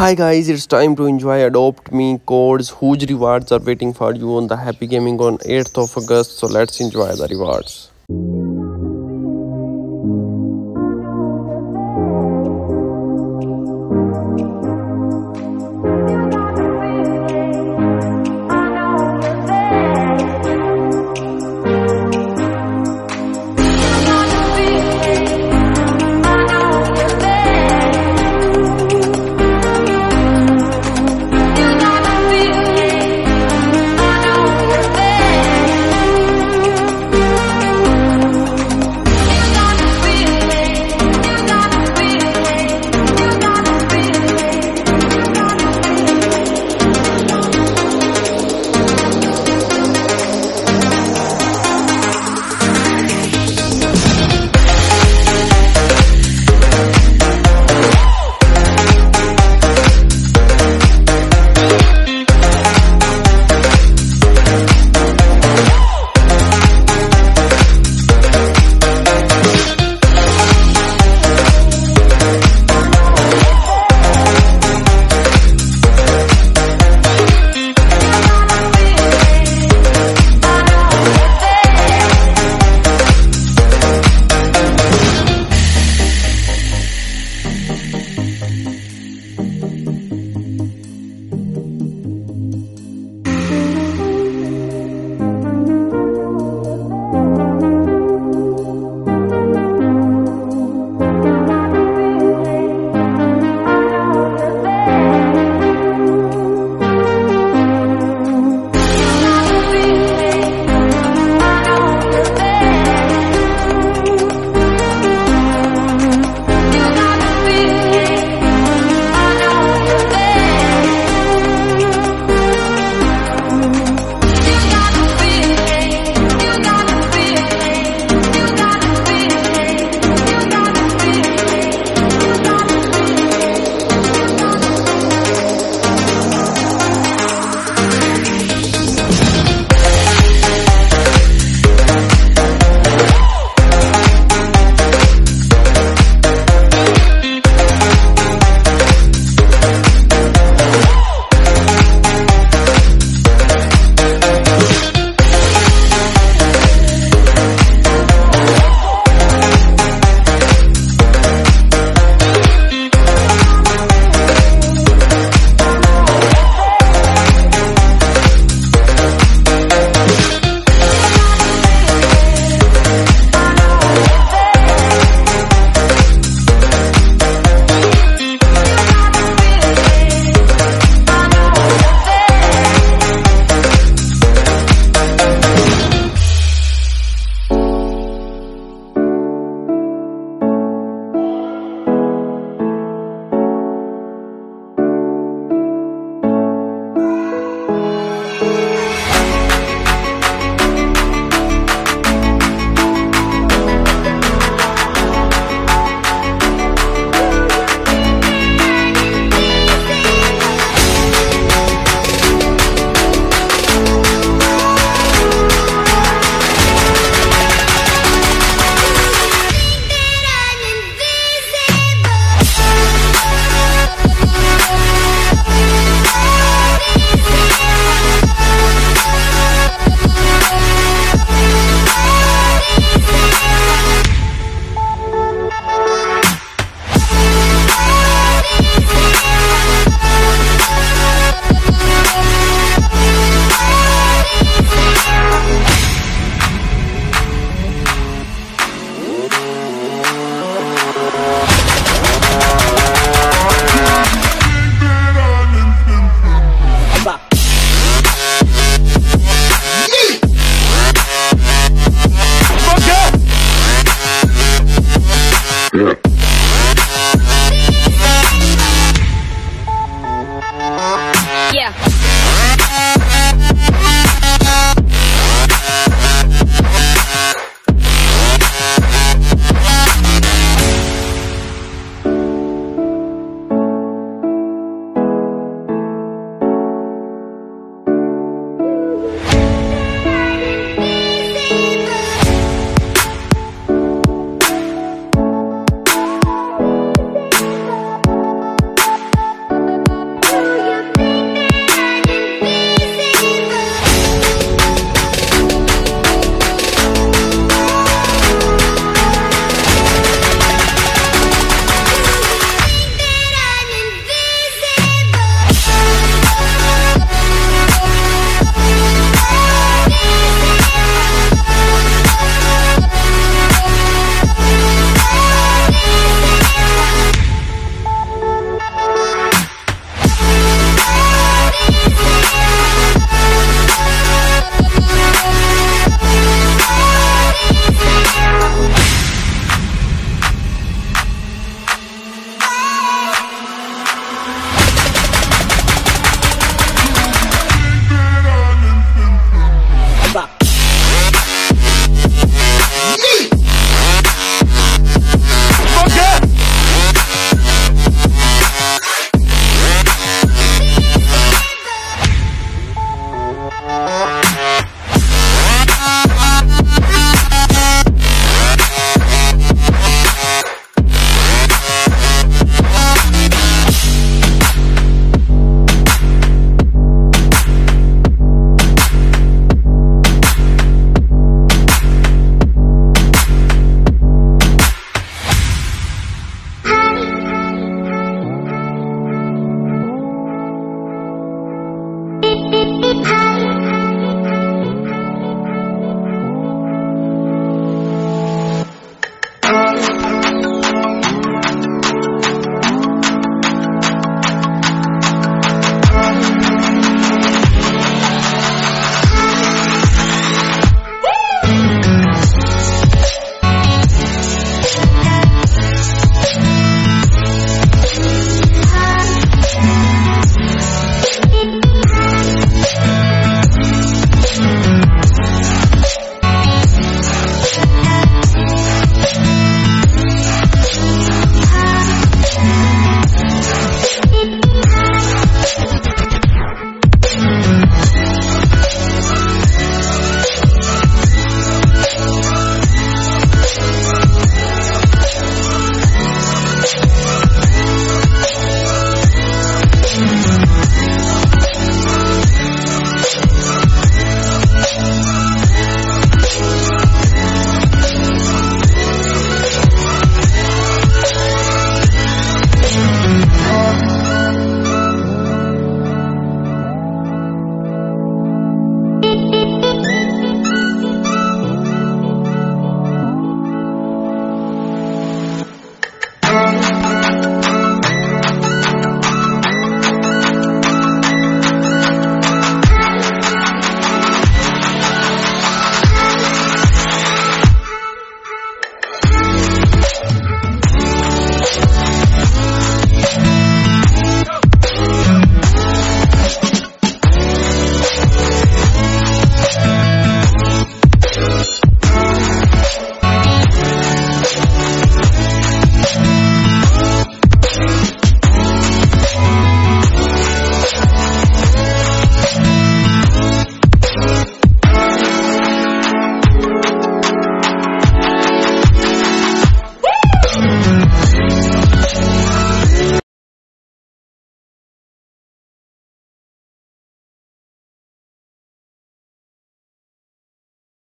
Hi guys, it's time to enjoy Adopt Me codes. Huge rewards are waiting for you on the Happy Gaming on 8th of August. So let's enjoy the rewards.